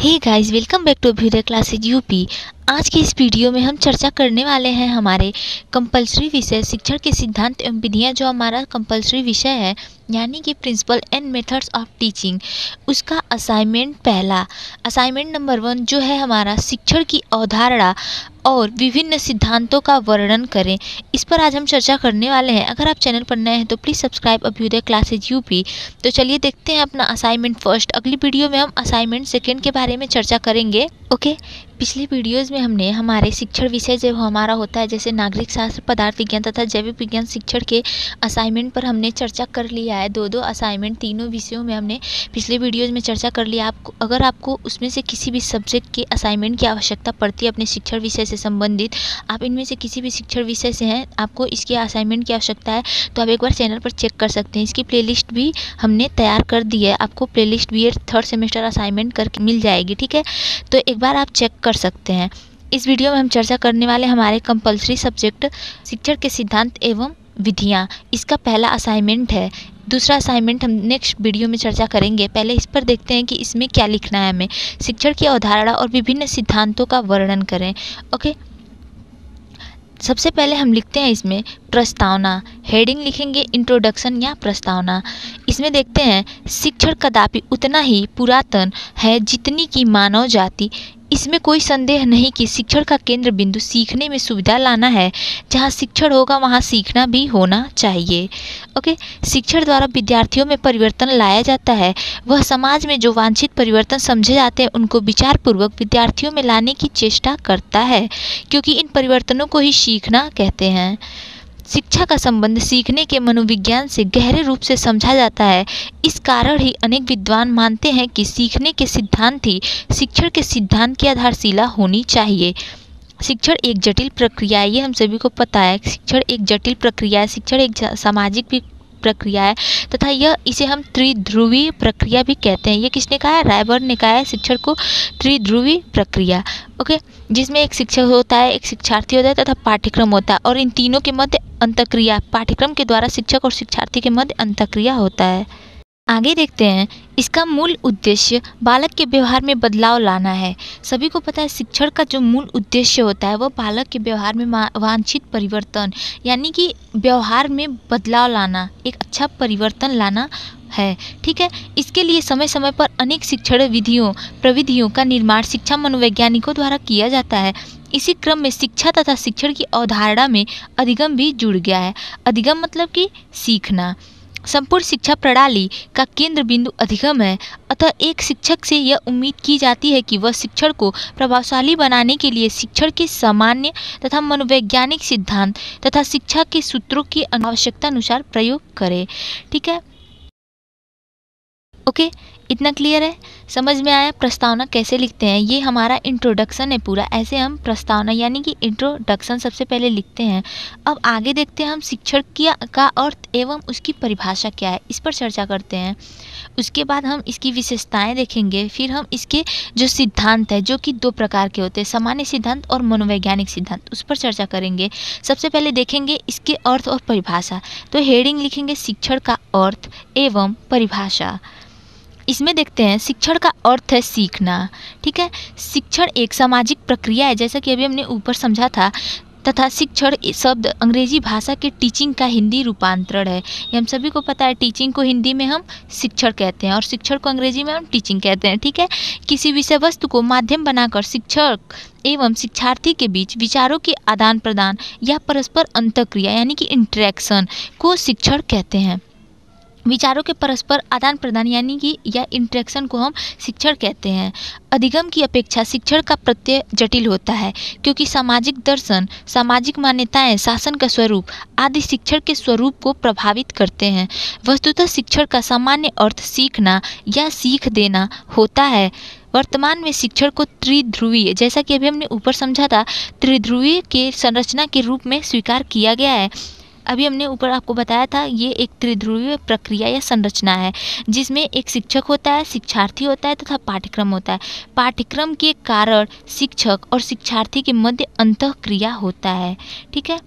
Hey guys welcome back to भीरे classes UP आज की इस वीडियो में हम चर्चा करने वाले हैं हमारे कंपलसरी विषय, शिक्षण के सिद्धांत एवं विधियाँ जो हमारा कंपलसरी विषय है। यानी कि principle and methods of teaching उसका असाइनमेंट पहला। असाइनमेंट नंबर वन जो है हमारा शिक्षण की अवधारणा और विभिन्न सिद्धांतों का वर्णन करें। इस पर आज हम चर्चा करने वाले हैं। अगर आप चैनल पर नए हैं तो please subscribe Abhyuday classes UP तो चलिए देखते हैं अपना असाइनमेंट फ़र्स्ट अगली वीडियो में हम असाइनमेंट सेकेंड के बारे में चर्चा करेंगे। ओके पिछले वीडियोज़ में हमने हमारे शिक्षण विषय जो हमारा होता है, जैसे नागरिक शास्त्र, पदार्थ विज्ञान तथा जैविक विज्ञान शिक्षण के असाइनमेंट पर हमने चर्चा कर लिया है। दो दो असाइनमेंट तीनों विषयों में हमने पिछले वीडियोज़ में चर्चा कर लिया। आपको, अगर आपको उसमें से किसी भी सब्जेक्ट के असाइनमेंट की आवश्यकता पड़ती है अपने शिक्षण विषय से संबंधित, आप इनमें से किसी भी शिक्षण विषय से हैं, आपको इसके असाइनमेंट की आवश्यकता है तो आप एक बार चैनल पर चेक कर सकते हैं। इसकी प्लेलिस्ट भी हमने तैयार कर दी है। आपको playlist B third semester assignment करके मिल जाएगी, ठीक है? तो एक बार आप चेक कर सकते हैं। इस वीडियो में हम चर्चा करने वाले हमारे कंपलसरी सब्जेक्ट शिक्षण के सिद्धांत एवं विधियाँ। इसका पहला असाइनमेंट है। दूसरा असाइनमेंट हम नेक्स्ट वीडियो में चर्चा करेंगे। पहले इस पर देखते हैं कि इसमें क्या लिखना है हमें। शिक्षण की अवधारणा और विभिन्न सिद्धांतों का वर्णन करें। ओके सबसे पहले हम लिखते हैं इसमें प्रस्तावना। हेडिंग लिखेंगे इंट्रोडक्शन या प्रस्तावना। इसमें देखते हैं, शिक्षण कदापि उतना ही पुरातन है जितनी की मानव जाति। इसमें कोई संदेह नहीं कि शिक्षण का केंद्र बिंदु सीखने में सुविधा लाना है। जहाँ शिक्षण होगा, वहाँ सीखना भी होना चाहिए। ओके? शिक्षण द्वारा विद्यार्थियों में परिवर्तन लाया जाता है। वह समाज में जो वांछित परिवर्तन समझे जाते हैं, उनको विचारपूर्वक विद्यार्थियों में लाने की चेष्टा करता है, क्योंकि इन परिवर्तनों को ही सीखना कहते हैं। शिक्षा का संबंध सीखने के मनोविज्ञान से गहरे रूप से समझा जाता है। इस कारण ही अनेक विद्वान मानते हैं कि सीखने के सिद्धांत ही शिक्षण के सिद्धांत की आधारशिला होनी चाहिए। शिक्षण एक जटिल प्रक्रिया है, ये हम सभी को पता है। शिक्षण एक जटिल प्रक्रिया है, शिक्षण एक सामाजिक भी प्रक्रिया है तथा यह इसे हम त्रिध्रुवी प्रक्रिया भी कहते हैं। ये किसने कहा है? रायबर ने कहा है शिक्षण को त्रिध्रुवी प्रक्रिया। ओके? जिसमें एक शिक्षक होता है, एक शिक्षार्थी होता है तथा पाठ्यक्रम होता है और इन तीनों के मध्य अंतक्रिया, पाठ्यक्रम के द्वारा शिक्षक और शिक्षार्थी के मध्य अंतक्रिया होता है। आगे देखते हैं। इसका मूल उद्देश्य बालक के व्यवहार में बदलाव लाना है। सभी को पता है, शिक्षण का जो मूल उद्देश्य होता है, वह बालक के व्यवहार में वांछित परिवर्तन, यानी कि व्यवहार में बदलाव लाना, एक अच्छा परिवर्तन लाना है। ठीक है? इसके लिए समय समय पर अनेक शिक्षण विधियों, प्रविधियों का निर्माण शिक्षा मनोवैज्ञानिकों द्वारा किया जाता है। इसी क्रम में शिक्षा तथा शिक्षण की अवधारणा में अधिगम भी जुड़ गया है। अधिगम मतलब कि सीखना। संपूर्ण शिक्षा प्रणाली का केंद्र बिंदु अधिगम है। अतः एक शिक्षक से यह उम्मीद की जाती है कि वह शिक्षण को प्रभावशाली बनाने के लिए शिक्षण के सामान्य तथा मनोवैज्ञानिक सिद्धांत तथा शिक्षा के सूत्रों की आवश्यकता अनुसार प्रयोग करे। ठीक है? ओके? इतना क्लियर है? समझ में आया? प्रस्तावना कैसे लिखते हैं? ये हमारा इंट्रोडक्शन है पूरा। ऐसे हम प्रस्तावना, यानी कि इंट्रोडक्शन सबसे पहले लिखते हैं। अब आगे देखते हैं हम शिक्षण किया का अर्थ एवं उसकी परिभाषा क्या है। इस पर चर्चा करते हैं। उसके बाद हम इसकी विशेषताएँ देखेंगे। फिर हम इसके जो सिद्धांत है, जो कि दो प्रकार के होते हैं, सामान्य सिद्धांत और मनोवैज्ञानिक सिद्धांत, उस पर चर्चा करेंगे। सबसे पहले देखेंगे इसके अर्थ और परिभाषा। तो हेडिंग लिखेंगे शिक्षण का अर्थ एवं परिभाषा। इसमें देखते हैं, शिक्षण का अर्थ है सीखना, ठीक है? शिक्षण एक सामाजिक प्रक्रिया है, जैसा कि अभी हमने ऊपर समझा था, तथा शिक्षण शब्द अंग्रेज़ी भाषा के टीचिंग का हिंदी रूपांतरण है। ये हम सभी को पता है टीचिंग को हिंदी में हम शिक्षण कहते हैं, और शिक्षण को अंग्रेज़ी में हम टीचिंग कहते हैं, ठीक है? किसी विषय वस्तु को माध्यम बनाकर शिक्षक एवं शिक्षार्थी के बीच विचारों के आदान प्रदान या परस्पर अंतक्रिया, यानी कि इंट्रैक्शन को शिक्षण कहते हैं। विचारों के परस्पर आदान प्रदान यानी कि या इंट्रैक्शन को हम शिक्षण कहते हैं। अधिगम की अपेक्षा शिक्षण का प्रत्यय जटिल होता है, क्योंकि सामाजिक दर्शन, सामाजिक मान्यताएँ, शासन का स्वरूप आदि शिक्षण के स्वरूप को प्रभावित करते हैं। वस्तुतः शिक्षण का सामान्य अर्थ सीखना या सीख देना होता है। वर्तमान में शिक्षण को त्रिध्रुवीय, जैसा कि अभी हमने ऊपर समझा था, त्रिध्रुवीय के संरचना के रूप में स्वीकार किया गया है। अभी हमने ऊपर आपको बताया था, ये एक त्रिध्रुवीय प्रक्रिया या संरचना है, जिसमें एक शिक्षक होता है, शिक्षार्थी होता है तथा पाठ्यक्रम होता है। पाठ्यक्रम के कारण शिक्षक और शिक्षार्थी के मध्य अंत क्रिया होता है, ठीक है?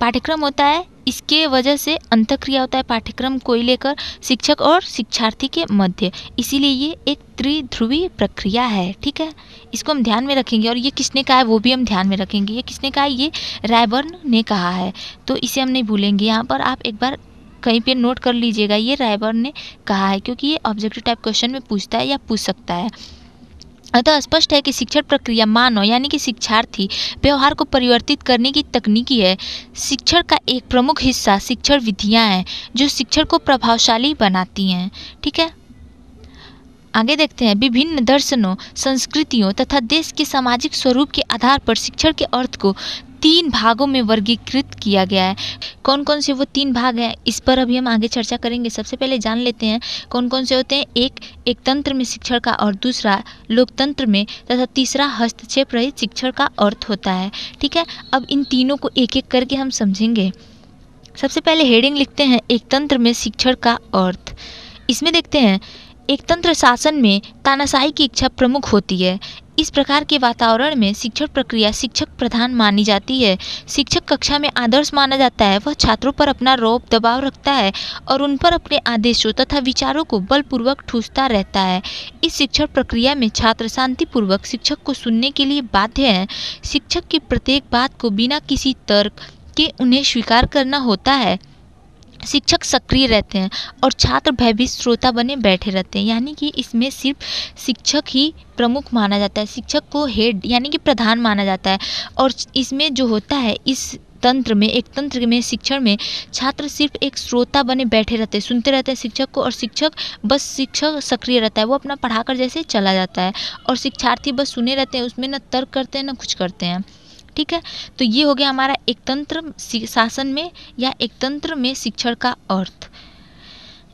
पाठ्यक्रम होता है, इसके वजह से अंतक्रिया होता है पाठ्यक्रम को लेकर शिक्षक और शिक्षार्थी के मध्य। इसीलिए ये एक त्रिध्रुवी प्रक्रिया है, ठीक है? इसको हम ध्यान में रखेंगे और ये किसने कहा है, वो भी हम ध्यान में रखेंगे। ये किसने कहा है? ये रायबर्न ने कहा है। तो इसे हम नहीं भूलेंगे। यहाँ पर आप एक बार कहीं पे नोट कर लीजिएगा, ये रायबर्न ने कहा है, क्योंकि ये ऑब्जेक्टिव टाइप क्वेश्चन में पूछता है या पूछ सकता है। अतः स्पष्ट है कि शिक्षण प्रक्रिया मानव यानी कि शिक्षार्थी व्यवहार को परिवर्तित करने की तकनीकी है। शिक्षण का एक प्रमुख हिस्सा शिक्षण विधियाँ हैं, जो शिक्षण को प्रभावशाली बनाती हैं। ठीक है? आगे देखते हैं। विभिन्न दर्शनों, संस्कृतियों तथा देश के सामाजिक स्वरूप के आधार पर शिक्षण के अर्थ को तीन भागों में वर्गीकृत किया गया है। कौन कौन से वो तीन भाग हैं, इस पर अभी हम आगे चर्चा करेंगे। सबसे पहले जान लेते हैं कौन कौन से होते हैं? एक एक तंत्र में शिक्षण का और दूसरा, लोकतंत्र में, तथा तीसरा, हस्तक्षेप रहित शिक्षण का अर्थ होता है। ठीक है? अब इन तीनों को एक एक करके हम समझेंगे। सबसे पहले हेडिंग लिखते हैं, एक तंत्र में शिक्षण का अर्थ। इसमें देखते हैं, एक तंत्र शासन में तानाशाही की इच्छा प्रमुख होती है। इस प्रकार के वातावरण में शिक्षण प्रक्रिया शिक्षक प्रधान मानी जाती है। शिक्षक कक्षा में आदर्श माना जाता है। वह छात्रों पर अपना रौब, दबाव रखता है और उन पर अपने आदेशों तथा विचारों को बलपूर्वक ठूसता रहता है। इस शिक्षण प्रक्रिया में छात्र शांतिपूर्वक शिक्षक को सुनने के लिए बाध्य हैं। शिक्षक की प्रत्येक बात को बिना किसी तर्क के उन्हें स्वीकार करना होता है। शिक्षक सक्रिय रहते हैं और छात्र भयभीत श्रोता बने बैठे रहते हैं। यानी कि इसमें सिर्फ़ शिक्षक ही प्रमुख माना जाता है। शिक्षक को हेड, यानी कि प्रधान माना जाता है। और इसमें जो होता है, इस तंत्र में, एक तंत्र में, शिक्षण में छात्र सिर्फ़ एक श्रोता बने बैठे रहते हैं, सुनते रहते हैं शिक्षक को और शिक्षक बस शिक्षक सक्रिय रहता है। वो अपना पढ़ाकर जैसे चला जाता है और शिक्षार्थी बस सुने रहते हैं, उसमें न तर्क करते हैं, न कुछ करते हैं। ठीक है? तो ये हो गया हमारा एक तंत्र शासन में या एक तंत्र में शिक्षण का अर्थ।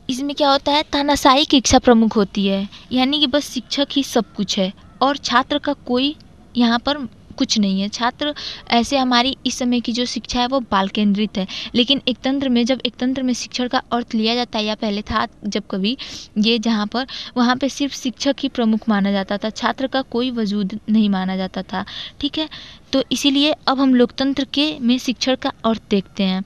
इसमें क्या होता है? तानाशाही की इच्छा प्रमुख होती है। यानी कि बस शिक्षक ही सब कुछ है। और छात्र का कोई यहाँ पर कुछ नहीं है। छात्र ऐसे हमारी इस समय की जो शिक्षा है, वो बाल केंद्रित है। लेकिन एक तंत्र में, जब एक तंत्र में शिक्षण का अर्थ लिया जाता है, या पहले था जब कभी, ये जहाँ पर, वहाँ पर सिर्फ़ शिक्षक ही प्रमुख माना जाता था, छात्र का कोई वजूद नहीं माना जाता था। ठीक है? तो इसीलिए अब हम लोकतंत्र के में शिक्षण का अर्थ देखते हैं।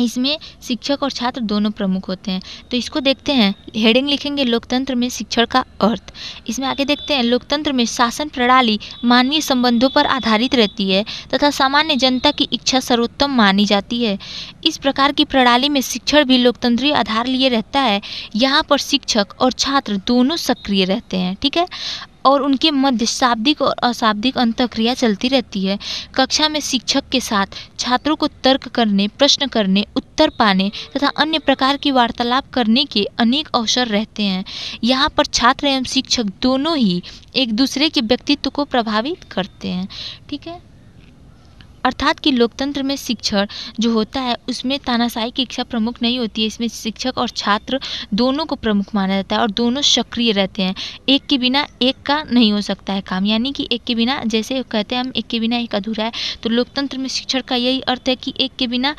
इसमें शिक्षक और छात्र दोनों प्रमुख होते हैं। तो इसको देखते हैं, हेडिंग लिखेंगे लोकतंत्र में शिक्षण का अर्थ। इसमें आगे देखते हैं, लोकतंत्र में शासन प्रणाली मानवीय संबंधों पर आधारित रहती है तथा सामान्य जनता की इच्छा सर्वोत्तम मानी जाती है। इस प्रकार की प्रणाली में शिक्षण भी लोकतंत्रीय आधार लिए रहता है। यहाँ पर शिक्षक और छात्र दोनों सक्रिय रहते हैं, ठीक है? और उनके मध्य शाब्दिक और अशाब्दिक अंतक्रिया चलती रहती है। कक्षा में शिक्षक के साथ छात्रों को तर्क करने, प्रश्न करने, उत्तर पाने तथा अन्य प्रकार की वार्तालाप करने के अनेक अवसर रहते हैं। यहाँ पर छात्र एवं शिक्षक दोनों ही एक दूसरे के व्यक्तित्व को प्रभावित करते हैं। ठीक है? अर्थात कि लोकतंत्र में शिक्षण जो होता है, उसमें तानाशाही की इच्छा प्रमुख नहीं होती है। इसमें शिक्षक और छात्र दोनों को प्रमुख माना जाता है और दोनों सक्रिय रहते हैं। एक के बिना एक का नहीं हो सकता है काम। यानी कि एक के बिना, जैसे कहते हैं हम, एक के बिना एक अधूरा है। तो लोकतंत्र में शिक्षण का यही अर्थ है कि एक के बिना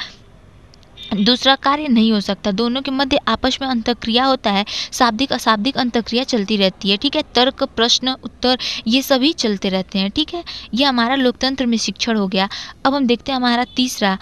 दूसरा कार्य नहीं हो सकता। दोनों के मध्य आपस में अंतक्रिया होता है। शाब्दिक, अशाब्दिक अंतक्रिया चलती रहती है, ठीक है? तर्क, प्रश्न, उत्तर, ये सभी चलते रहते हैं, ठीक है? ये हमारा लोकतंत्र में शिक्षण हो गया। अब हम देखते हैं हमारा तीसरा,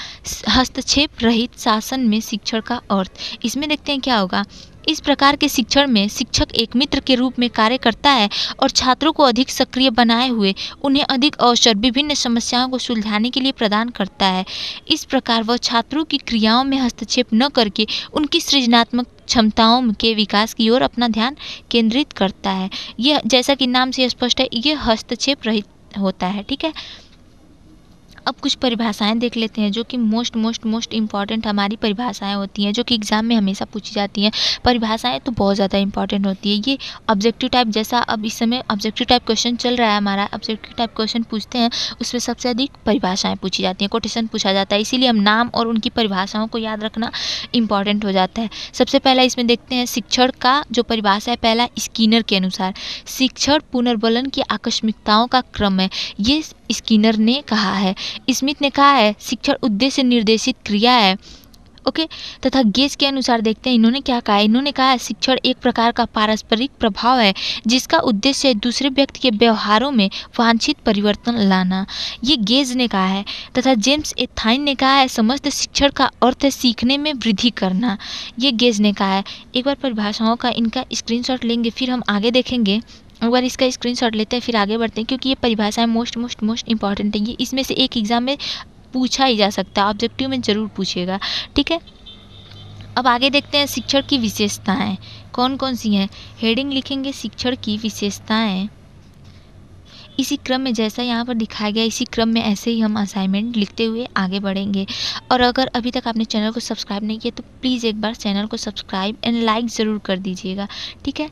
हस्तक्षेप रहित शासन में शिक्षण का अर्थ। इसमें देखते हैं क्या होगा? इस प्रकार के शिक्षण में शिक्षक एक मित्र के रूप में कार्य करता है और छात्रों को अधिक सक्रिय बनाए हुए, उन्हें अधिक अवसर, विभिन्न समस्याओं को सुलझाने के लिए प्रदान करता है। इस प्रकार वह छात्रों की क्रियाओं में हस्तक्षेप न करके उनकी सृजनात्मक क्षमताओं के विकास की ओर अपना ध्यान केंद्रित करता है। यह, जैसा कि नाम से स्पष्ट है, यह हस्तक्षेप रहित होता है, ठीक है? अब कुछ परिभाषाएँ देख लेते हैं जो कि मोस्ट मोस्ट मोस्ट इंपॉर्टेंट हमारी परिभाषाएँ होती हैं, जो कि एग्ज़ाम में हमेशा पूछी जाती हैं। परिभाषाएँ तो बहुत ज़्यादा इंपॉर्टेंट होती है। ये ऑब्जेक्टिव टाइप जैसा अब इस समय ऑब्जेक्टिव टाइप क्वेश्चन चल रहा है हमारा। ऑब्जेक्टिव टाइप क्वेश्चन पूछते हैं, उसमें सबसे अधिक परिभाषाएँ पूछी जाती हैं। कोटेशन पूछा जाता है। इसीलिए हम नाम और उनकी परिभाषाओं को याद रखना इंपॉर्टेंट हो जाता है। सबसे पहला इसमें देखते हैं शिक्षण का जो परिभाषा है, पहला स्कीनर के अनुसार। शिक्षण पुनर्बलन की आकस्मिकताओं का क्रम है। ये स्किनर ने कहा है। स्मिथ ने कहा है, शिक्षण उद्देश्य निर्देशित क्रिया है। ओके? तथा गेज के अनुसार देखते हैं, इन्होंने क्या कहा इन्होंने कहा है, शिक्षण एक प्रकार का पारस्परिक प्रभाव है, जिसका उद्देश्य दूसरे व्यक्ति के व्यवहारों में वांछित परिवर्तन लाना। ये गेज ने कहा है, तथा जेम्स एथाइन ने कहा है, समस्त शिक्षण का अर्थ सीखने में वृद्धि करना। ये गेज ने कहा है। एक बार परिभाषाओं का इनका स्क्रीनशॉट लेंगे, फिर हम आगे देखेंगे। एक बार इसका स्क्रीनशॉट लेते हैं, फिर आगे बढ़ते हैं, क्योंकि ये परिभाषाएँ मोस्ट मोस्ट मोस्ट इंपॉर्टेंट है। ये इसमें से एक एग्ज़ाम में पूछा ही जा सकता है। ऑब्जेक्टिव में ज़रूर पूछेगा ठीक है? अब आगे देखते हैं शिक्षण की विशेषताएँ। कौन कौन सी हैं? हेडिंग लिखेंगे, शिक्षण की विशेषताएँ। इसी क्रम में जैसा यहाँ पर दिखाया गया, इसी क्रम में ऐसे ही हम असाइनमेंट लिखते हुए आगे बढ़ेंगे। और अगर अभी तक आपने चैनल को सब्सक्राइब नहीं किया तो प्लीज़ एक बार चैनल को सब्सक्राइब एंड लाइक ज़रूर कर दीजिएगा। ठीक है?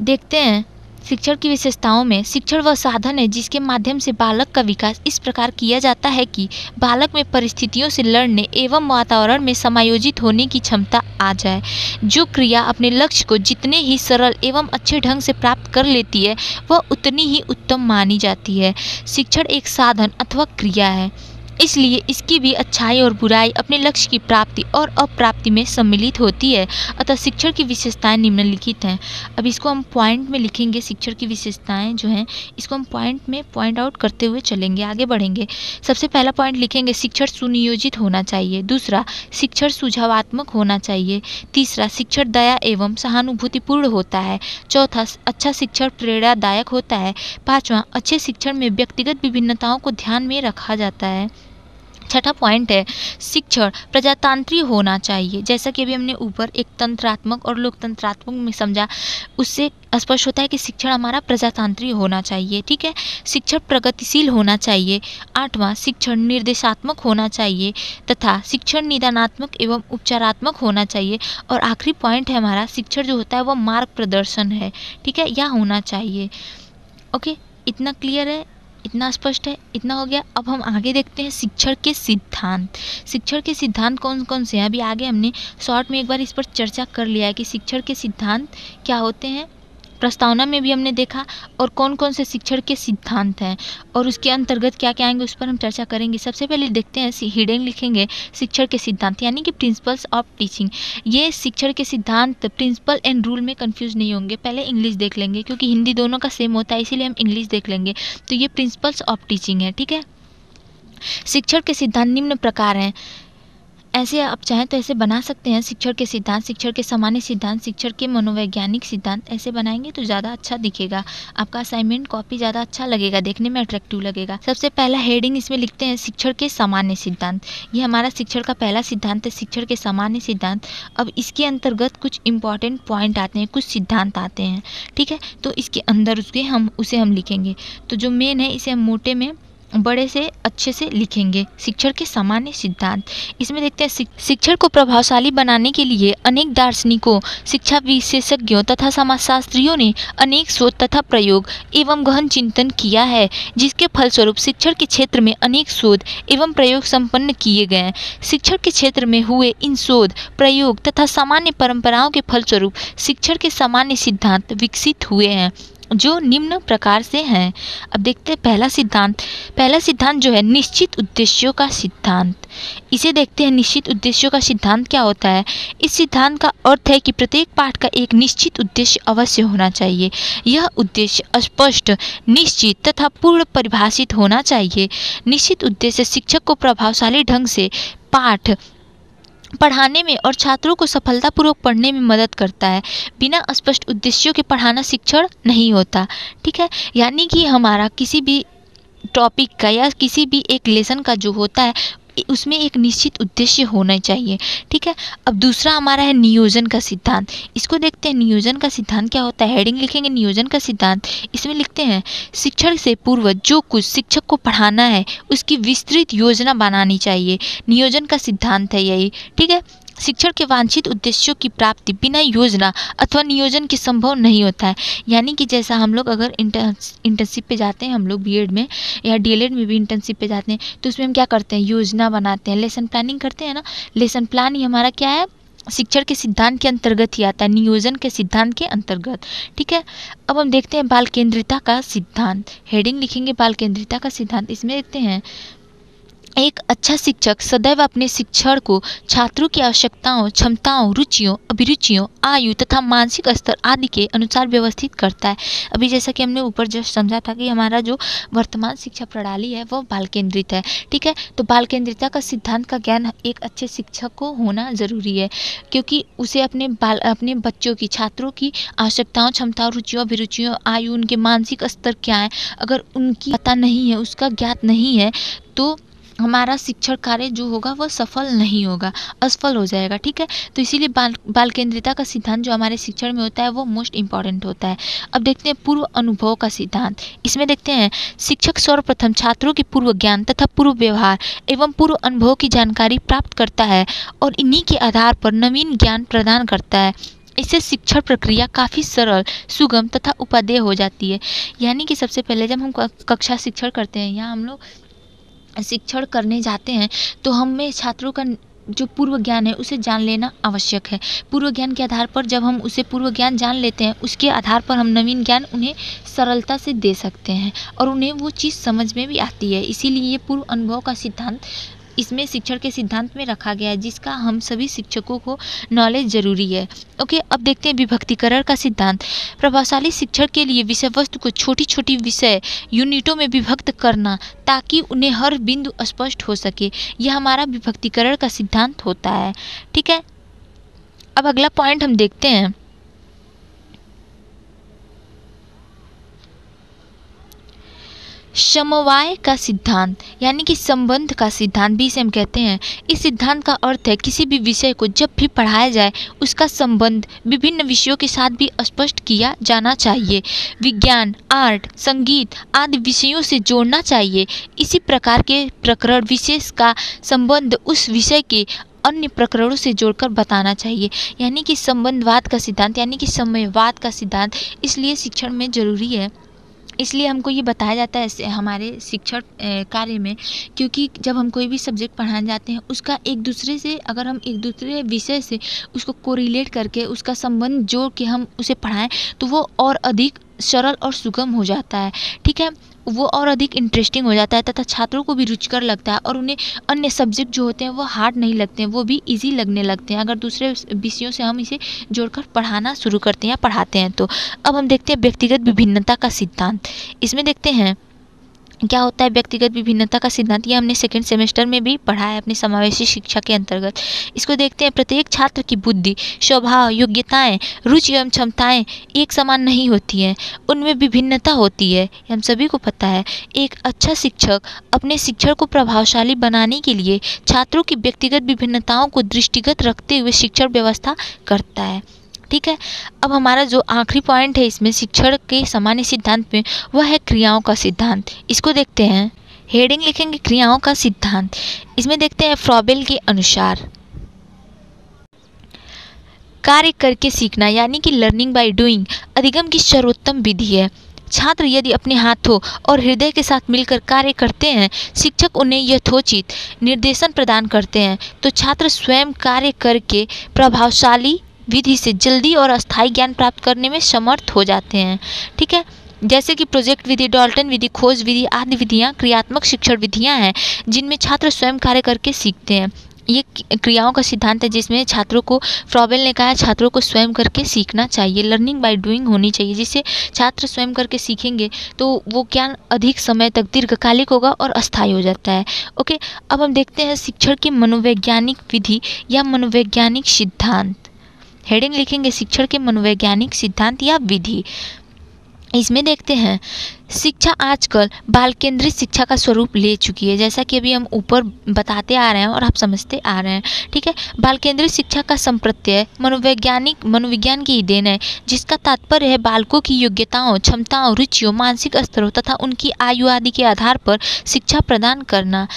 देखते हैं। शिक्षण की विशेषताओं में शिक्षण वह साधन है जिसके माध्यम से बालक का विकास इस प्रकार किया जाता है कि बालक में परिस्थितियों से लड़ने एवं वातावरण में समायोजित होने की क्षमता आ जाए। जो क्रिया अपने लक्ष्य को जितने ही सरल एवं अच्छे ढंग से प्राप्त कर लेती है, वह उतनी ही उत्तम मानी जाती है। शिक्षण एक साधन अथवा क्रिया है। इसलिए इसकी भी अच्छाई और बुराई अपने लक्ष्य की प्राप्ति और अप्राप्ति में सम्मिलित होती है। अतः शिक्षण की विशेषताएँ निम्नलिखित हैं। अब इसको हम पॉइंट में लिखेंगे, शिक्षण की विशेषताएँ जो हैं, इसको हम पॉइंट में पॉइंट आउट करते हुए चलेंगे, आगे बढ़ेंगे। सबसे पहला पॉइंट लिखेंगे, शिक्षण सुनियोजित होना चाहिए। दूसरा, शिक्षण सुझावात्मक होना चाहिए। तीसरा, शिक्षण दया एवं सहानुभूतिपूर्ण होता है। चौथा अच्छा शिक्षण प्रेरणादायक होता है। पाँचवा, अच्छे शिक्षण में व्यक्तिगत विभिन्नताओं को ध्यान में रखा जाता है। छठा पॉइंट है, शिक्षण, प्रजातांत्रिक होना चाहिए। जैसा कि अभी हमने ऊपर एक तंत्रात्मक और लोकतंत्रात्मक में समझा, उससे स्पष्ट होता है कि शिक्षण हमारा प्रजातांत्रिक होना चाहिए, ठीक है? शिक्षण प्रगतिशील होना चाहिए। आठवां, शिक्षण निर्देशात्मक होना चाहिए तथा शिक्षण निदानात्मक एवं उपचारात्मक होना चाहिए। और आखिरी पॉइंट है हमारा, शिक्षण जो होता है, वह मार्ग प्रदर्शन है, ठीक है? यह होना चाहिए। ओके? इतना क्लियर है? इतना स्पष्ट है, इतना हो गया। अब हम आगे देखते हैं शिक्षण के सिद्धांत। शिक्षण के सिद्धांत कौन कौन से हैं? अभी आगे हमने शॉर्ट में एक बार इस पर चर्चा कर लिया है कि शिक्षण के सिद्धांत क्या होते हैं। प्रस्तावना में भी हमने देखा और कौन कौन से शिक्षण के सिद्धांत हैं और उसके अंतर्गत क्या क्या आएँगे उस पर हम चर्चा करेंगे। सबसे पहले देखते हैं हिडेंग लिखेंगे शिक्षण के सिद्धांत, यानी कि प्रिंसिपल्स ऑफ़ टीचिंग ये शिक्षण के सिद्धांत प्रिंसिपल एंड रूल में कन्फ्यूज़ नहीं होंगे, पहले इंग्लिश देख लेंगे, क्योंकि हिंदी दोनों का सेम होता है, इसीलिए हम इंग्लिश देख लेंगे। तो ये प्रिंसिपल्स ऑफ़ टीचिंग है, ठीक है? शिक्षण के सिद्धांत निम्न प्रकार हैं। ऐसे आप चाहें तो ऐसे बना सकते हैं, शिक्षण के सिद्धांत, शिक्षण के सामान्य सिद्धांत, शिक्षण के मनोवैज्ञानिक सिद्धांत, ऐसे बनाएँगे तो ज़्यादा अच्छा दिखेगा। आपका असाइनमेंट कॉपी ज़्यादा अच्छा लगेगा, देखने में अट्रैक्टिव लगेगा। सबसे पहला हेडिंग इसमें लिखते हैं, शिक्षण के सामान्य सिद्धांत। ये हमारा शिक्षण का पहला सिद्धांत है, शिक्षण के सामान्य सिद्धांत। अब इसके अंतर्गत कुछ इंपॉर्टेंट पॉइंट आते हैं, कुछ सिद्धांत आते हैं, ठीक है? तो इसके अंदर उसके हम, उसे हम लिखेंगे। तो जो मेन है, इसे हम मोटे में बड़े से अच्छे से लिखेंगे। शिक्षण के सामान्य सिद्धांत। इसमें देखते हैं शिक्षण को प्रभावशाली बनाने के लिए अनेक दार्शनिकों, शिक्षा विशेषज्ञों तथा समाजशास्त्रियों ने अनेक शोध तथा प्रयोग एवं गहन चिंतन किया है, जिसके फलस्वरूप शिक्षण के क्षेत्र में अनेक शोध एवं प्रयोग संपन्न किए गए शिक्षण के क्षेत्र में हुए इन शोध, प्रयोग तथा सामान्य परंपराओं के फलस्वरूप शिक्षण के सामान्य सिद्धांत विकसित हुए हैं। जो निम्न प्रकार से हैं। अब देखते हैं, पहला सिद्धांत पहला सिद्धांत जो है, निश्चित उद्देश्यों का सिद्धांत। इसे देखते हैं, निश्चित उद्देश्यों का सिद्धांत क्या होता है? इस सिद्धांत का अर्थ है कि प्रत्येक पाठ का एक निश्चित उद्देश्य अवश्य होना चाहिए। यह उद्देश्य स्पष्ट निश्चित तथा पूर्ण परिभाषित होना चाहिए। निश्चित उद्देश्य शिक्षक को प्रभावशाली ढंग से पाठ पढ़ाने में और छात्रों को सफलतापूर्वक पढ़ने में मदद करता है। बिना स्पष्ट उद्देश्यों के पढ़ाना शिक्षण नहीं होता, ठीक है? यानी कि हमारा किसी भी टॉपिक का या किसी भी एक लेसन का जो होता है उसमें एक निश्चित उद्देश्य होना चाहिए, ठीक है? अब दूसरा हमारा है नियोजन का सिद्धांत। इसको देखते हैं, नियोजन का सिद्धांत क्या होता है? हेडिंग लिखेंगे, नियोजन का सिद्धांत। इसमें लिखते हैं, शिक्षण से पूर्व जो कुछ शिक्षक को पढ़ाना है, उसकी विस्तृत योजना बनानी चाहिए। नियोजन का सिद्धांत है यही, ठीक है? शिक्षण के वांछित उद्देश्यों की प्राप्ति बिना योजना अथवा नियोजन के संभव नहीं होता है। यानी कि जैसा हम लोग अगर इंटर्नशिप पे जाते हैं, हम लोग बीएड में या डीएलएड में भी इंटर्नशिप पे जाते हैं तो उसमें हम क्या करते हैं? योजना बनाते हैं लेसन प्लानिंग करते हैं ना। लेसन प्लान ही हमारा क्या है? शिक्षण के सिद्धांत के अंतर्गत ही आता है, नियोजन के सिद्धांत के अंतर्गत। ठीक है? अब हम देखते हैं बाल केंद्रिता का सिद्धांत। हेडिंग लिखेंगे बाल केंद्रिता का सिद्धांत। इसमें देखते हैं एक अच्छा शिक्षक सदैव अपने शिक्षण को, छात्रों की आवश्यकताओं, क्षमताओं, रुचियों, अभिरुचियों, आयु तथा मानसिक स्तर आदि के अनुसार व्यवस्थित करता है। अभी जैसा कि हमने ऊपर जस्ट समझा था कि हमारा जो वर्तमान शिक्षा प्रणाली है वह बाल केंद्रित है, ठीक है? तो बाल केंद्रिता का सिद्धांत का ज्ञान एक अच्छे शिक्षक को होना ज़रूरी है, क्योंकि उसे अपने बाल, अपने बच्चों की, छात्रों की आवश्यकताओं, क्षमताओं, रुचियों, अभिरुचियों, आयु, उनके मानसिक स्तर क्या है, अगर उनकी पता नहीं है, उसका ज्ञात नहीं है तो हमारा शिक्षण कार्य जो होगा वह सफल नहीं होगा, असफल हो जाएगा, ठीक है? तो इसीलिए बाल बाल केंद्रिता का सिद्धांत जो हमारे शिक्षण में होता है वो मोस्ट इंपॉर्टेंट होता है। अब देखते हैं पूर्व अनुभव का सिद्धांत। इसमें देखते हैं, शिक्षक सर्वप्रथम छात्रों के पूर्व ज्ञान तथा पूर्व व्यवहार एवं पूर्व अनुभव की जानकारी प्राप्त करता है और इन्हीं के आधार पर नवीन ज्ञान प्रदान करता है। इससे शिक्षण प्रक्रिया काफ़ी सरल, सुगम तथा उपादेय हो जाती है। यानी कि सबसे पहले जब हम कक्षा शिक्षण करते हैं, यहाँ हम लोग शिक्षण करने जाते हैं तो हमें छात्रों का जो पूर्व ज्ञान है, उसे जान लेना आवश्यक है। पूर्व ज्ञान के आधार पर जब हम उसे पूर्व ज्ञान जान लेते हैं, उसके आधार पर हम नवीन ज्ञान उन्हें सरलता से दे सकते हैं और उन्हें वो चीज़ समझ में भी आती है। इसीलिए पूर्व अनुभव का सिद्धांत इसमें शिक्षण के सिद्धांत में रखा गया है, जिसका हम सभी शिक्षकों को नॉलेज ज़रूरी है। ओके अब देखते हैं विभक्तिकरण का सिद्धांत। प्रभावशाली शिक्षण के लिए विषय वस्तु को छोटी छोटी विषय यूनिटों में विभक्त करना, ताकि उन्हें हर बिंदु स्पष्ट हो सके। यह हमारा विभक्तिकरण का सिद्धांत होता है। ठीक है? अब अगला पॉइंट हम देखते हैं। समवाय का सिद्धांत, यानी कि संबंध का सिद्धांत भी इसे हम कहते हैं। इस सिद्धांत का अर्थ है, किसी भी विषय को जब भी पढ़ाया जाए, उसका संबंध विभिन्न विषयों के साथ भी स्पष्ट किया जाना चाहिए। विज्ञान, आर्ट, संगीत आदि विषयों से जोड़ना चाहिए। इसी प्रकार के प्रकरण विशेष का संबंध उस विषय के अन्य प्रकरणों से जोड़कर बताना चाहिए। यानी कि संबंधवाद का सिद्धांत, यानी कि समयवाद का सिद्धांत, इसलिए शिक्षण में ज़रूरी है इसलिए हमको ये बताया जाता है हमारे शिक्षण कार्य में, क्योंकि जब हम कोई भी सब्जेक्ट पढ़ाने जाते हैं, उसका एक दूसरे से, अगर हम एक दूसरे विषय से उसको कोरिलेट करके, उसका संबंध जोड़ के हम उसे पढ़ाएँ तो वो और अधिक सरल और सुगम हो जाता है। ठीक है? वो और अधिक इंटरेस्टिंग हो जाता है तथा छात्रों को भी रुचकर लगता है और उन्हें अन्य सब्जेक्ट जो होते हैं वो हार्ड नहीं लगते हैं, वो भी ईजी लगने लगते हैं। अगर दूसरे विषयों से हम इसे जोड़कर पढ़ाना शुरू करते हैं या पढ़ाते हैं तो। अब हम देखते हैं व्यक्तिगत विभिन्नता का सिद्धांत। इसमें देखते हैं क्या होता है, व्यक्तिगत विभिन्नता का सिद्धांत ये हमने सेकेंड सेमेस्टर में भी पढ़ा है अपनी समावेशी शिक्षा के अंतर्गत। इसको देखते हैं, प्रत्येक छात्र की बुद्धि, स्वभाव, योग्यताएँ, रुचि एवं क्षमताएँ एक समान नहीं होती हैं, उनमें विभिन्नता होती है हम सभी को पता है। एक अच्छा शिक्षक अपने शिक्षण को प्रभावशाली बनाने के लिए छात्रों की व्यक्तिगत विभिन्नताओं को दृष्टिगत रखते हुए शिक्षण व्यवस्था करता है। ठीक है? अब हमारा जो आखिरी पॉइंट है इसमें शिक्षण के सामान्य सिद्धांत में, वह है क्रियाओं का सिद्धांत। इसको देखते हैं। हेडिंग लिखेंगे, क्रियाओं का सिद्धांत। इसमें देखते हैं फ्रॉबेल के अनुसार। कार्य करके सीखना, यानी कि लर्निंग बाय डूइंग अधिगम की सर्वोत्तम विधि है। छात्र यदि अपने हाथों और हृदय के साथ मिलकर कार्य करते हैं, शिक्षक उन्हें यथोचित निर्देशन प्रदान करते हैं तो छात्र स्वयं कार्य करके प्रभावशाली विधि से जल्दी और अस्थायी ज्ञान प्राप्त करने में समर्थ हो जाते हैं। ठीक है? जैसे कि प्रोजेक्ट विधि, डॉल्टन विधि, खोज विधि आदि विधियाँ क्रियात्मक शिक्षण विधियाँ हैं, जिनमें छात्र स्वयं कार्य करके सीखते हैं। ये क्रियाओं का सिद्धांत है जिसमें छात्रों को, फ्रॉबेल ने कहा है छात्रों को स्वयं करके सीखना चाहिए। लर्निंग बाय डूइंग होनी चाहिए। जिससे छात्र स्वयं करके सीखेंगे तो वो ज्ञान अधिक समय तक दीर्घकालिक होगा और अस्थायी हो जाता है। ओके? अब हम देखते हैं शिक्षण की मनोवैज्ञानिक विधि या मनोवैज्ञानिक सिद्धांत। हेडिंग लिखेंगे शिक्षण के मनोवैज्ञानिक सिद्धांत या विधि। इसमें देखते हैं, शिक्षा आजकल बाल केंद्रित शिक्षा का स्वरूप ले चुकी है। जैसा कि अभी हम ऊपर बताते आ रहे हैं और आप समझते आ रहे हैं, ठीक है? बाल केंद्रित शिक्षा का संप्रत्यय मनोवैज्ञानिक, मनोविज्ञान की ही देन है, जिसका तात्पर्य है बालकों की योग्यताओं, क्षमताओं, रुचियों, मानसिक स्तरों तथा उनकी आयु आदि के आधार पर शिक्षा प्रदान करना।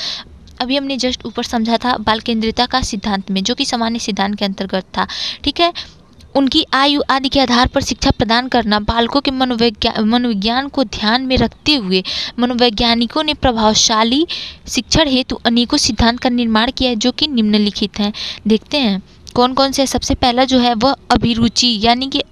अभी हमने जस्ट ऊपर समझा था बाल केंद्रिता का सिद्धांत में, जो कि सामान्य सिद्धांत के अंतर्गत था, ठीक है? उनकी आयु आदि के आधार पर शिक्षा प्रदान करना, बालकों के मनोवैज्ञान मनोविज्ञान को ध्यान में रखते हुए मनोवैज्ञानिकों ने प्रभावशाली शिक्षण हेतु अनेकों सिद्धांत का निर्माण किया है, जो कि निम्नलिखित हैं। देखते हैं कौन कौन से सबसे पहला जो है वह अभिरुचि, यानी कि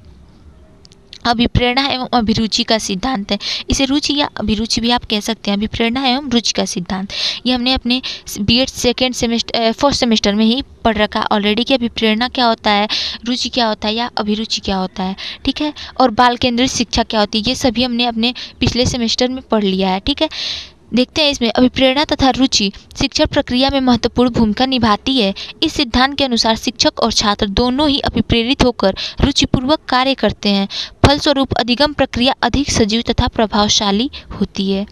अभिप्रेरणा एवं अभिरुचि का सिद्धांत है। इसे रुचि या अभिरुचि भी आप कह सकते हैं। अभिप्रेरणा एवं रुचि का सिद्धांत। ये हमने अपने B Ed second semester first semester में ही पढ़ रखा। ऑलरेडी कि अभिप्रेरणा क्या होता है? रुचि क्या होता है या अभिरुचि क्या होता है? ठीक है? और बाल केंद्रित शिक्षा क्या होती है? ये सभी हमने अपने पिछले सेमेस्टर में पढ़ लिया है। ठीक है? देखते हैं इसमें अभिप्रेरणा तथा रुचि शिक्षण प्रक्रिया में महत्वपूर्ण भूमिका निभाती है। इस सिद्धांत के अनुसार शिक्षक और छात्र दोनों ही अभिप्रेरित होकर रुचिपूर्वक कार्य करते हैं। फलस्वरूप अधिगम प्रक्रिया अधिक सजीव तथा प्रभावशाली होती है।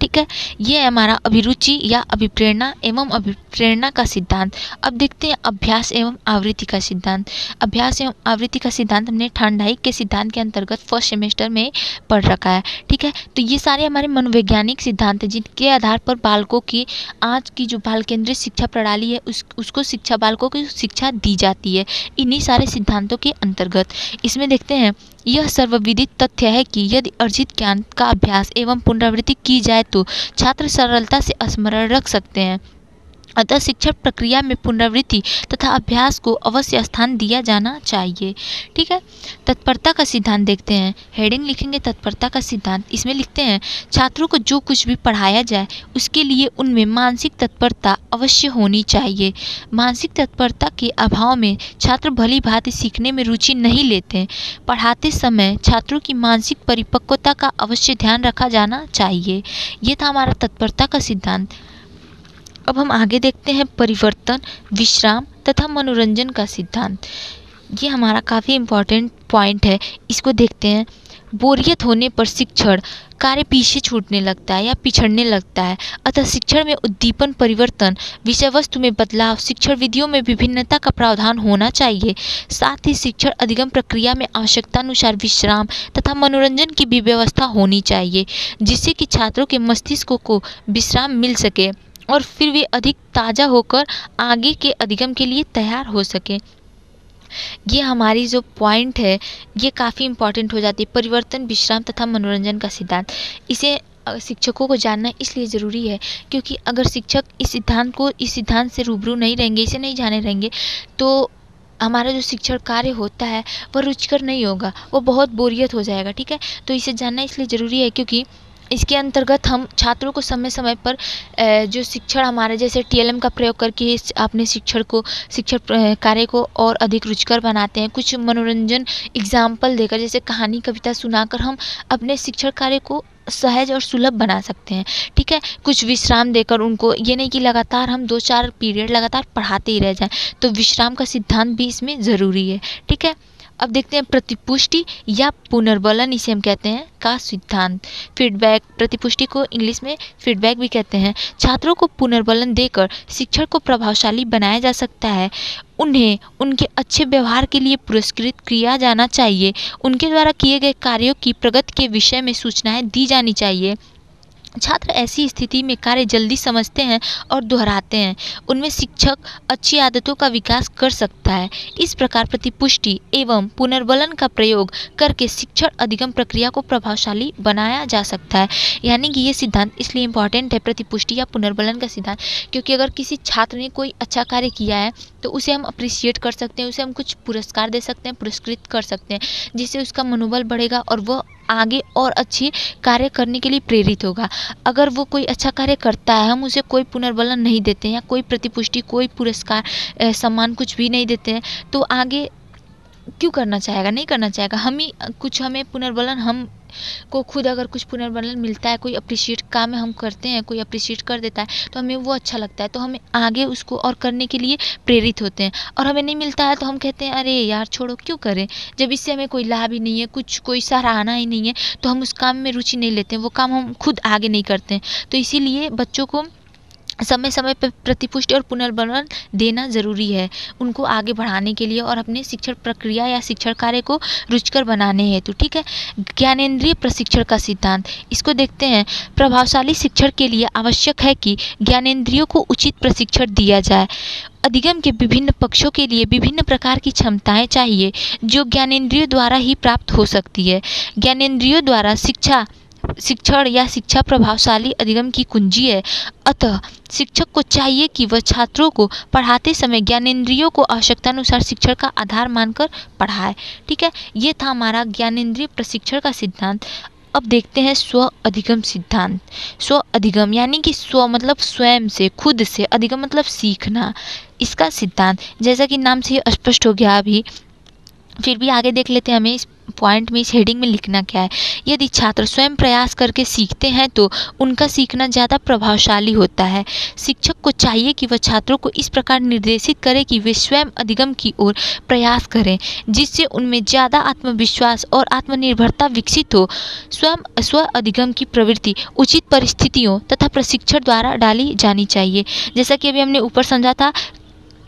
ठीक है? ये है हमारा अभिरुचि या अभिप्रेरणा एवं अभिप्रेरणा का सिद्धांत। अब देखते हैं अभ्यास एवं आवृत्ति का सिद्धांत। अभ्यास एवं आवृत्ति का सिद्धांत हमने ठंडाई के सिद्धांत के अंतर्गत फ़र्स्ट सेमेस्टर में पढ़ रखा है, ठीक है? तो ये सारे हमारे मनोवैज्ञानिक सिद्धांत हैं, जिनके आधार पर बालकों की आज की जो बाल केंद्रित शिक्षा प्रणाली है, उस, उसको शिक्षा, बालकों की शिक्षा दी जाती है, इन्हीं सारे सिद्धांतों के अंतर्गत। इसमें देखते हैं यह सर्वविदित तथ्य है कि यदि अर्जित ज्ञान का अभ्यास एवं पुनरावृत्ति की जाए तो छात्र सरलता से स्मरण रख सकते हैं। अतः शिक्षण प्रक्रिया में पुनरावृत्ति तथा अभ्यास को अवश्य स्थान दिया जाना चाहिए। ठीक है? तत्परता का सिद्धांत देखते हैं। हेडिंग लिखेंगे तत्परता का सिद्धांत। इसमें लिखते हैं, छात्रों को जो कुछ भी पढ़ाया जाए, उसके लिए उनमें मानसिक तत्परता अवश्य होनी चाहिए। मानसिक तत्परता के अभाव में छात्र भली भांति सीखने में रुचि नहीं लेते पढ़ाते समय छात्रों की मानसिक परिपक्वता का अवश्य ध्यान रखा जाना चाहिए। यह था हमारा तत्परता का सिद्धांत। अब हम आगे देखते हैं परिवर्तन, विश्राम तथा मनोरंजन का सिद्धांत। ये हमारा काफ़ी इंपॉर्टेंट पॉइंट है। इसको देखते हैं। बोरियत होने पर शिक्षण, कार्य पीछे छूटने लगता है या पिछड़ने लगता है। अतः शिक्षण में उद्दीपन, परिवर्तन विषय वस्तु में बदलाव, शिक्षण विधियों में विभिन्नता का प्रावधान होना चाहिए। साथ ही शिक्षण अधिगम प्रक्रिया में आवश्यकतानुसार विश्राम तथा मनोरंजन की भी व्यवस्था होनी चाहिए, जिससे कि छात्रों के मस्तिष्क को विश्राम मिल सके। और फिर वे अधिक ताज़ा होकर आगे के अधिगम के लिए तैयार हो सकें। ये हमारी जो पॉइंट है, ये काफ़ी इंपॉर्टेंट हो जाती है। परिवर्तन, विश्राम तथा मनोरंजन का सिद्धांत। इसे शिक्षकों को जानना इसलिए ज़रूरी है क्योंकि अगर शिक्षक इस सिद्धांत को, इस सिद्धांत से रूबरू नहीं रहेंगे, इसे नहीं जाने रहेंगे तो हमारा जो शिक्षण कार्य होता है, वह रुचकर नहीं होगा। वो बहुत बोरियत हो जाएगा, ठीक है? तो इसे जानना इसलिए ज़रूरी है क्योंकि इसके अंतर्गत हम छात्रों को समय समय पर जो शिक्षण हमारे जैसे टीएलएम का प्रयोग करके अपने शिक्षण को, शिक्षण कार्य को और अधिक रुचिकर बनाते हैं। कुछ मनोरंजन एग्ज़ाम्पल देकर, जैसे कहानी, कविता सुनाकर हम अपने शिक्षण कार्य को सहज और सुलभ बना सकते हैं। ठीक है? कुछ विश्राम देकर उनको, ये नहीं कि लगातार हम दो चार पीरियड लगातार पढ़ाते ही रह जाएँ तो विश्राम का सिद्धांत भी इसमें ज़रूरी है। ठीक है? अब देखते हैं प्रतिपुष्टि या पुनर्बलन इसे हम कहते हैं का सिद्धांत। फीडबैक प्रतिपुष्टि को इंग्लिश में फीडबैक भी कहते हैं। छात्रों को पुनर्बलन देकर शिक्षण को प्रभावशाली बनाया जा सकता है। उन्हें उनके अच्छे व्यवहार के लिए पुरस्कृत किया जाना चाहिए। उनके द्वारा किए गए कार्यों की प्रगति के विषय में सूचनाएँ दी जानी चाहिए। छात्र ऐसी स्थिति में कार्य जल्दी समझते हैं और दोहराते हैं। उनमें शिक्षक अच्छी आदतों का विकास कर सकता है। इस प्रकार प्रतिपुष्टि एवं पुनर्बलन का प्रयोग करके शिक्षण अधिगम प्रक्रिया को प्रभावशाली बनाया जा सकता है। यानी कि ये सिद्धांत इसलिए इंपॉर्टेंट है, प्रतिपुष्टि या पुनर्बलन का सिद्धांत। क्योंकि अगर किसी छात्र ने कोई अच्छा कार्य किया है तो उसे हम अप्रिशिएट कर सकते हैं, उसे हम कुछ पुरस्कार दे सकते हैं, पुरस्कृत कर सकते हैं, जिससे उसका मनोबल बढ़ेगा और वह आगे और अच्छी कार्य करने के लिए प्रेरित होगा। अगर वो कोई अच्छा कार्य करता है, हम उसे कोई पुनर्बलन नहीं देते हैं, या कोई प्रतिपुष्टि, कोई पुरस्कार सम्मान कुछ भी नहीं देते हैं तो आगे क्यों करना चाहेगा? नहीं करना चाहेगा। हम ही, कुछ हमें पुनर्बलन, हम को खुद अगर कुछ पुनर्बलन मिलता है, कोई अप्रिशिएट काम हम करते हैं, कोई अप्रिशिएट कर देता है तो हमें वो अच्छा लगता है। तो हमें आगे उसको और करने के लिए प्रेरित होते हैं। और हमें नहीं मिलता है तो हम कहते हैं, अरे यार, छोड़ो, क्यों करें? जब इससे हमें कोई लाभ ही नहीं है, कुछ, कोई सराहना ही नहीं है तो हम उस काम में रुचि नहीं लेते हैं। वो काम हम खुद आगे नहीं करते हैं। तो इसीलिए बच्चों को समय समय पर प्रतिपुष्टि और पुनर्बलन देना ज़रूरी है। उनको आगे बढ़ाने के लिए और अपने शिक्षण प्रक्रिया या शिक्षण कार्य को रुचिकर बनाने हेतु, ठीक है? ज्ञानेन्द्रीय प्रशिक्षण का सिद्धांत। इसको देखते हैं। प्रभावशाली शिक्षण के लिए आवश्यक है कि ज्ञानेन्द्रियों को उचित प्रशिक्षण दिया जाए। अधिगम के विभिन्न पक्षों के लिए विभिन्न प्रकार की क्षमताएँ चाहिए, जो ज्ञानेन्द्रियों द्वारा ही प्राप्त हो सकती है। ज्ञानेन्द्रियों द्वारा शिक्षा शिक्षण या शिक्षा प्रभावशाली अधिगम की कुंजी है। अतः शिक्षक को चाहिए कि वह छात्रों को पढ़ाते समय ज्ञानेंद्रियों को आवश्यकतानुसार शिक्षण का आधार मानकर पढ़ाए। ठीक है? ये था हमारा ज्ञानेंद्रिय प्रशिक्षण का सिद्धांत। अब देखते हैं स्व अधिगम सिद्धांत। स्व अधिगम यानी कि स्व मतलब स्वयं से, खुद से। अधिगम मतलब सीखना। इसका सिद्धांत, जैसा कि नाम से स्पष्ट हो गया अभी फिर भी आगे देख लेते हैं हमें इस पॉइंट में, इस हेडिंग में लिखना क्या है। यदि छात्र स्वयं प्रयास करके सीखते हैं तो उनका सीखना ज़्यादा प्रभावशाली होता है। शिक्षक को चाहिए कि वह छात्रों को इस प्रकार निर्देशित करे कि वे स्वयं अधिगम की ओर प्रयास करें, जिससे उनमें ज़्यादा आत्मविश्वास और आत्मनिर्भरता विकसित हो। स्वयं, स्व अधिगम की प्रवृत्ति उचित परिस्थितियों तथा प्रशिक्षण द्वारा डाली जानी चाहिए। जैसा कि अभी हमने ऊपर समझा था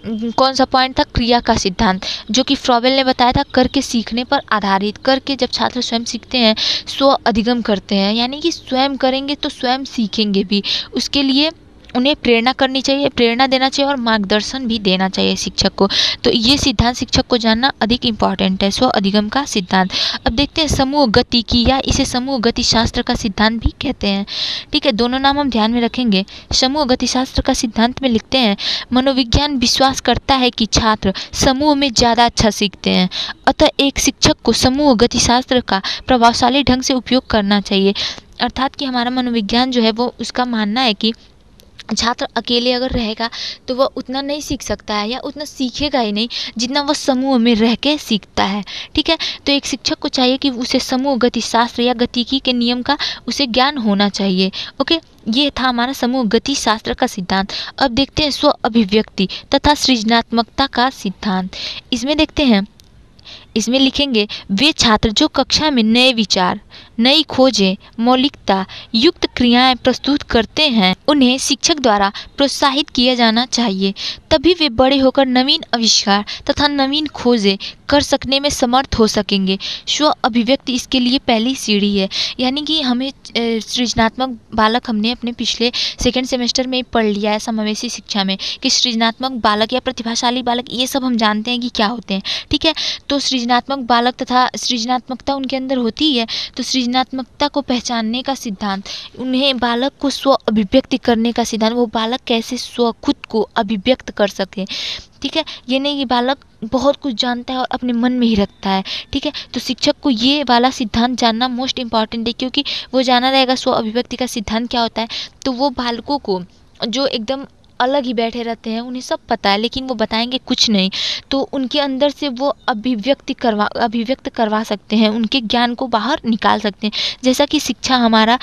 कौन सा पॉइंट था? क्रिया का सिद्धांत, जो कि फ्रॉबेल ने बताया था, करके सीखने पर आधारित, करके जब छात्र स्वयं सीखते हैं, स्व अधिगम करते हैं, यानी कि स्वयं करेंगे तो स्वयं सीखेंगे भी। उसके लिए उन्हें प्रेरणा करनी चाहिए, प्रेरणा देना चाहिए और मार्गदर्शन भी देना चाहिए शिक्षक को। तो ये सिद्धांत शिक्षक को जानना अधिक इंपॉर्टेंट है, स्व अधिगम का सिद्धांत। अब देखते हैं समूह गति की या इसे समूह गति शास्त्र का सिद्धांत भी कहते हैं। ठीक है, दोनों नाम हम ध्यान में रखेंगे। समूह गति शास्त्र का सिद्धांत में लिखते हैं, मनोविज्ञान विश्वास करता है कि छात्र समूह में ज़्यादा अच्छा सीखते हैं। अतः एक शिक्षक को समूह गति शास्त्र का प्रभावशाली ढंग से उपयोग करना चाहिए। अर्थात कि हमारा मनोविज्ञान जो है वो उसका मानना है कि छात्र अकेले अगर रहेगा तो वह उतना नहीं सीख सकता है या उतना सीखेगा ही नहीं जितना वह समूह में रह के सीखता है। ठीक है? तो एक शिक्षक को चाहिए कि उसे समूह गति शास्त्र या गतिकी के नियम का उसे ज्ञान होना चाहिए। ओके? ये था हमारा समूह गति शास्त्र का सिद्धांत। अब देखते हैं स्व अभिव्यक्ति तथा सृजनात्मकता का सिद्धांत। इसमें देखते हैं इसमें लिखेंगे, वे छात्र जो कक्षा में नए विचार, नई खोजें, मौलिकता, युक्त क्रियाएँ प्रस्तुत करते हैं, उन्हें शिक्षक द्वारा प्रोत्साहित किया जाना चाहिए। तभी वे बड़े होकर नवीन आविष्कार तथा नवीन खोजें कर सकने में समर्थ हो सकेंगे। स्व अभिव्यक्ति इसके लिए पहली सीढ़ी है। यानी कि हमें सृजनात्मक बालक हमने अपने पिछले सेकेंड सेमेस्टर में पढ़ लिया है समावेशी शिक्षा में कि सृजनात्मक बालक या प्रतिभाशाली बालक, ये सब हम जानते हैं कि क्या होते हैं। ठीक है? तो सृजनात्मक बालक तथा सृजनात्मकता उनके अंदर होती है तो सृजनात्मकता को पहचानने का सिद्धांत, उन्हें बालक को स्व अभिव्यक्ति करने का सिद्धांत, वो बालक कैसे स्व खुद को अभिव्यक्त कर सके, ठीक है? ये नहीं कि बालक बहुत कुछ जानता है और अपने मन में ही रखता है, ठीक है? तो शिक्षक को ये वाला सिद्धांत जानना मोस्ट इंपॉर्टेंट है, क्योंकि वो जाना रहेगा स्व अभिव्यक्ति का सिद्धांत क्या होता है तो वो बालकों को, जो एकदम अलग ही बैठे रहते हैं, उन्हें सब पता है, लेकिन वो बताएँगे कुछ नहीं। तो उनके अंदर से वो अभिव्यक्ति करवा, अभिव्यक्त करवा सकते हैं, उनके ज्ञान को बाहर निकाल सकते हैं। जैसा कि शिक्षा हमारा,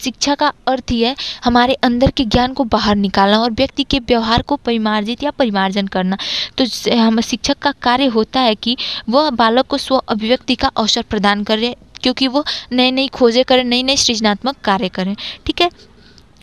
शिक्षा का अर्थ ही है, हमारे अंदर के ज्ञान को बाहर निकालना और व्यक्ति के व्यवहार को परिमार्जित या परिमार्जन करना। तो हम, शिक्षक का कार्य होता है कि वह बालक को स्व अभिव्यक्ति का अवसर प्रदान करे, क्योंकि वो नई नई खोजें करें नई नई सृजनात्मक कार्य करें। ठीक है?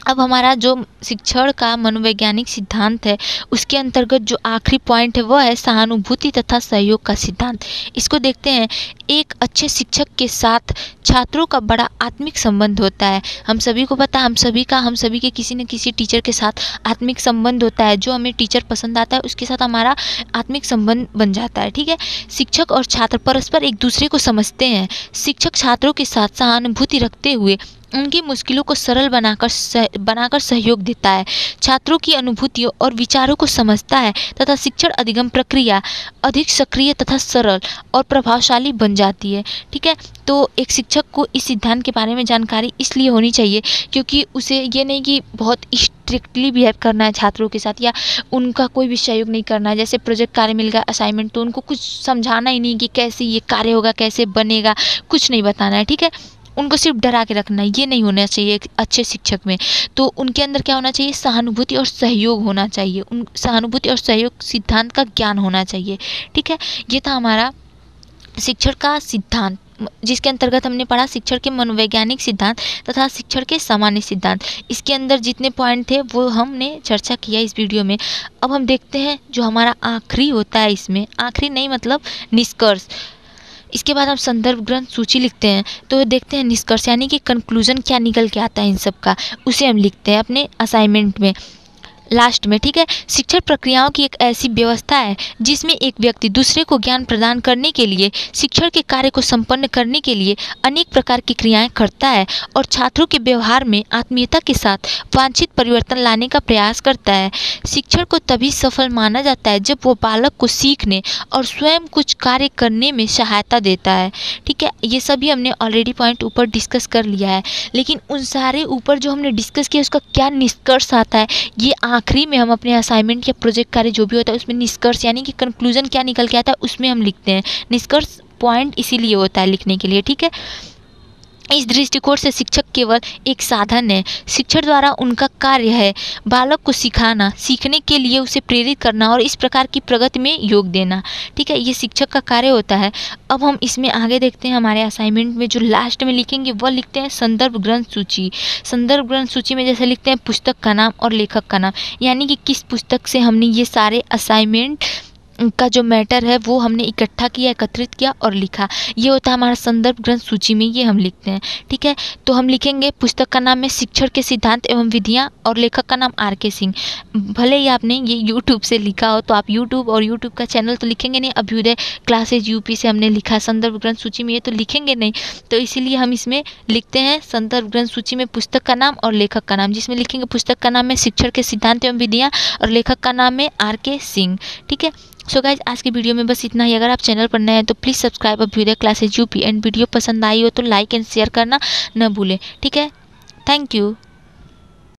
अब हमारा जो शिक्षण का मनोवैज्ञानिक सिद्धांत है, उसके अंतर्गत जो आखिरी पॉइंट है, वह है सहानुभूति तथा सहयोग का सिद्धांत। इसको देखते हैं, एक अच्छे शिक्षक के साथ छात्रों का बड़ा आत्मिक संबंध होता है। हम सभी को पता, हम सभी का, हम सभी के किसी न किसी टीचर के साथ आत्मिक संबंध होता है। जो हमें टीचर पसंद आता है, उसके साथ हमारा आत्मिक संबंध बन जाता है, ठीक है? शिक्षक और छात्र परस्पर एक दूसरे को समझते हैं। शिक्षक छात्रों के साथ सहानुभूति रखते हुए उनकी मुश्किलों को सरल बनाकर सह, बनाकर सहयोग देता है। छात्रों की अनुभूतियों और विचारों को समझता है तथा शिक्षण अधिगम प्रक्रिया अधिक सक्रिय तथा सरल और प्रभावशाली बन जाती है। ठीक है? तो एक शिक्षक को इस सिद्धांत के बारे में जानकारी इसलिए होनी चाहिए क्योंकि उसे ये नहीं कि बहुत स्ट्रिक्टली बिहेव करना है छात्रों के साथ या उनका कोई भी सहयोग नहीं करना है। जैसे प्रोजेक्ट कार्य मिल गया असाइनमेंट तो उनको कुछ समझाना ही नहीं कि कैसे ये कार्य होगा कैसे बनेगा कुछ नहीं बताना है। ठीक है? उनको सिर्फ़ डरा के रखना, ये नहीं होना चाहिए एक अच्छे शिक्षक में। तो उनके अंदर क्या होना चाहिए? सहानुभूति और सहयोग होना चाहिए। उन, सहानुभूति और सहयोग सिद्धांत का ज्ञान होना चाहिए। ठीक है? ये था हमारा शिक्षण का सिद्धांत, जिसके अंतर्गत हमने पढ़ा शिक्षण के मनोवैज्ञानिक सिद्धांत तथा शिक्षण के सामान्य सिद्धांत। इसके अंदर जितने पॉइंट थे, वो हमने चर्चा किया इस वीडियो में। अब हम देखते हैं जो हमारा आखिरी होता है इसमें। आखिरी नहीं मतलब निष्कर्ष। इसके बाद हम संदर्भ ग्रंथ सूची लिखते हैं तो देखते हैं निष्कर्ष, यानी कि कंक्लूजन क्या निकल के आता है इन सब का, उसे हम लिखते हैं अपने असाइनमेंट में। लास्ट में, ठीक है? शिक्षण प्रक्रियाओं की एक ऐसी व्यवस्था है, जिसमें एक व्यक्ति दूसरे को ज्ञान प्रदान करने के लिए, शिक्षण के कार्य को संपन्न करने के लिए अनेक प्रकार की क्रियाएँ करता है और छात्रों के व्यवहार में आत्मीयता के साथ वांछित परिवर्तन लाने का प्रयास करता है। शिक्षण को तभी सफल माना जाता है जब वो बालक को सीखने और स्वयं कुछ कार्य करने में सहायता देता है, ठीक है? ये सभी हमने ऑलरेडी पॉइंट ऊपर डिस्कस कर लिया है, लेकिन उन सारे ऊपर जो हमने डिस्कस किया, उसका क्या निष्कर्ष आता है, ये आखिरी में हम अपने असाइनमेंट या प्रोजेक्ट कार्य जो भी होता है, उसमें निष्कर्ष यानी कि कंक्लूजन क्या निकल के आता है, उसमें हम लिखते हैं। निष्कर्ष पॉइंट इसीलिए होता है लिखने के लिए, ठीक है? इस दृष्टिकोण से शिक्षक केवल एक साधन है। शिक्षण द्वारा उनका कार्य है। बालक को सिखाना, सीखने के लिए उसे प्रेरित करना और इस प्रकार की प्रगति में योग देना। ठीक है, ये शिक्षक का कार्य होता है। अब हम इसमें आगे देखते हैं हमारे असाइनमेंट में। जो लास्ट में लिखेंगे, वह लिखते हैं संदर्भ ग्रंथ सूची। संदर्भ ग्रंथ सूची में जैसे लिखते हैं पुस्तक का नाम और लेखक का नाम। यानी कि किस पुस्तक से हमने ये सारे असाइनमेंट का जो मैटर है, वो हमने इकट्ठा किया, एकत्रित किया और लिखा। ये होता है हमारा संदर्भ ग्रंथ सूची में, ये हम लिखते हैं, ठीक है? तो हम लिखेंगे, पुस्तक का नाम है शिक्षण के सिद्धांत एवं विधियाँ और लेखक का नाम आर के सिंह। भले ही आपने ये यूट्यूब से लिखा हो तो आप यूट्यूब और यूट्यूब का चैनल तो लिखेंगे नहीं, अभ्युदय क्लासेज यूपी से हमने लिखा संदर्भ ग्रंथ सूची में, ये तो लिखेंगे नहीं। तो इसीलिए हम इसमें लिखते हैं संदर्भ ग्रंथ सूची में पुस्तक का नाम और लेखक का नाम, जिसमें लिखेंगे पुस्तक का नाम है शिक्षण के सिद्धांत एवं विधियाँ और लेखक का नाम है आर के सिंह, ठीक है? सो गाइज़ आज की वीडियो में बस इतना ही। अगर आप चैनल पर नए हैं तो please subscribe Abhyuday classes U P and video पसंद आई हो तो लाइक एंड शेयर करना न भूलें। ठीक है? Thank you